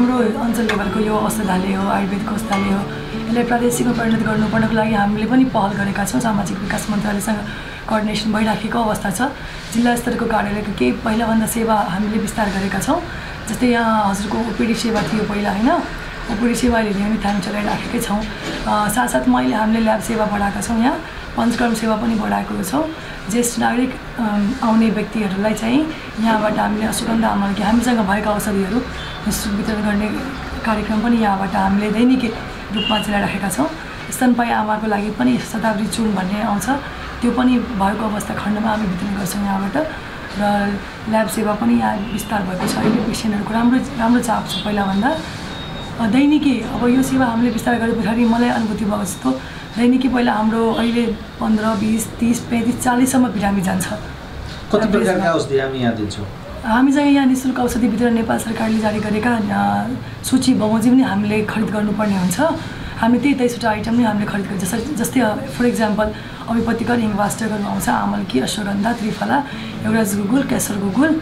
हाम्रो अञ्चल लेभलको यो औषधालय हो आयुर्वेदको औषधालय हो यसलाई प्रादेशिकमा परिणत गर्नुपर्नको लागि हामीले पनि पहल गरेका छौँ। सामाजिक विकास मन्त्रालयसँग कोअर्डिनेसन भइराखेको अवस्था छ। जिल्ला स्तरको कार्यालयको केही पहिलाभन्दा सेवा हामीले विस्तार गरेका छौँ। जस्तै यहाँ हजुरको ओपिडी सेवा थियो पहिला होइन? ओपिडी सेवा अहिले नियमित हामी चलाइराखेकै छौँ। साथसाथमा अहिले हामीले ल्याब सेवा बढाएका छौँ यहाँ। पञ्चकर्म सेवा पनि बढाएको छौँ। ज्येष्ठ नागरिक आउने व्यक्तिहरूलाई चाहिँ यहाँबाट हामीले असुगन्ध आमल कि हामीसँग भएका औषधिहरू वितरण गर्ने कार्यक्रम पनि यहाँबाट हामीले दैनिक रूपमा चलाइराखेका छौँ। स्तनपाई आमाको लागि पनि शताब्दी चुन भन्ने आउँछ। त्यो पनि भएको अवस्था खण्डमा हामी वितरण गर्छौँ यहाँबाट। र ल्याब सेवा पनि यहाँ विस्तार भएको छ। अहिले पेसेन्टहरूको राम्रो राम्रो चाप छ पहिलाभन्दा। दैनिकी अब यो सेवा हामीले विस्तार गरे पछाडि मलाई अनुभूति भएको जस्तो दैनिकी पहिला हाम्रो अहिले पन्ध्र बिस तिस पैँतिस चालिससम्म बिरामी जान्छ। कति प्रकारका औषधि हामी यहाँ दिन्छौँ? हामीसँग यहाँ नि शुल्क औषधि वितरण नेपाल सरकारले जारी गरेका सूची बमोजिम नै हामीले खरिद गर्नुपर्ने हुन्छ। हामीले त्यही तेइसवटा आइटम नै हामीले खरिद गर्छ। जस्तै जस्तै फर इक्जाम्पल अभिपतिकर हिङवास्टरहरू आउँछ आमलकी अश्वगन्धा त्रिफला एउराज गुगुल केशर गुगुल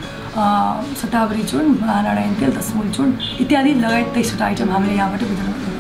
शतावरी चूर्ण महानारायण तेल दसमुल चूर्ण इत्यादि लगायत तेइसवटा आइटम हामीले यहाँबाट वितरण